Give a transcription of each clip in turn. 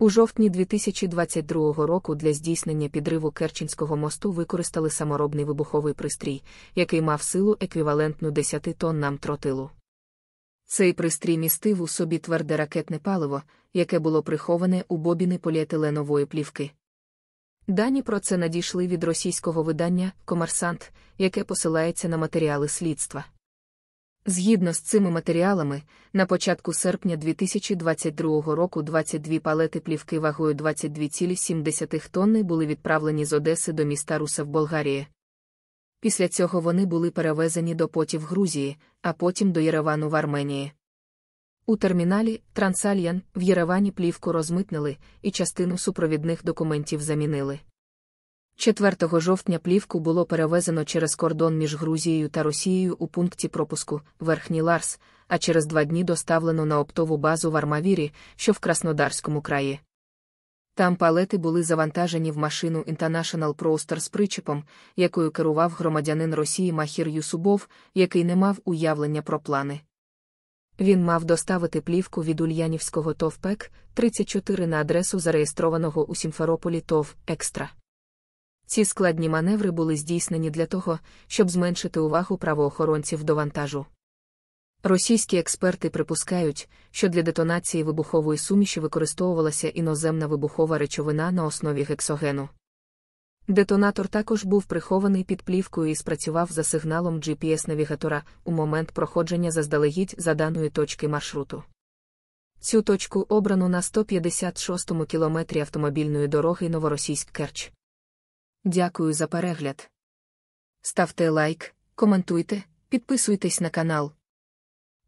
У жовтні 2022 року для здійснення підриву Керченського мосту використали саморобний вибуховий пристрій, який мав силу еквівалентну 10 тоннам тротилу. Цей пристрій містив у собі тверде ракетне паливо, яке було приховане у бобіни поліетиленової плівки. Дані про це надійшли від російського видання Комерсант, яке посилається на матеріали слідства. Згідно з цими матеріалами, на початку серпня 2022 року 22 палети плівки вагою 22,7 тонни були відправлені з Одеси до міста Руса в Болгарії. Після цього вони були перевезені до потів Грузії, а потім до Єревану в Арменії. У терміналі Трансальян в Єревані плівку розмитнили і частину супровідних документів замінили. 4 жовтня плівку було перевезено через кордон між Грузією та Росією у пункті пропуску Верхній Ларс, а через два дні доставлено на оптову базу в Армавірі, що в Краснодарському краї. Там палети були завантажені в машину International Proster з причепом, якою керував громадянин Росії Махір Юсубов, який не мав уявлення про плани. Він мав доставити плівку від Ульянівського ТОВ ПЕК 34 на адресу зареєстрованого у Сімферополі ТОВ Екстра. Ці складні маневри були здійснені для того, щоб зменшити увагу правоохоронців до вантажу. Російські експерти припускають, що для детонації вибухової суміші використовувалася іноземна вибухова речовина на основі гексогену. Детонатор також був прихований під плівкою і спрацював за сигналом GPS-навігатора у момент проходження заздалегідь заданої точки маршруту. Цю точку обрано на 156-му кілометрі автомобільної дороги Новоросійськ Керч. Дякую за перегляд. Ставте лайк, коментуйте, підписуйтесь на канал.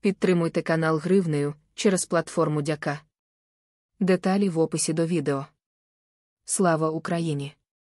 Підтримуйте канал гривнею через платформу Дяка. Деталі в описі до відео. Слава Україні!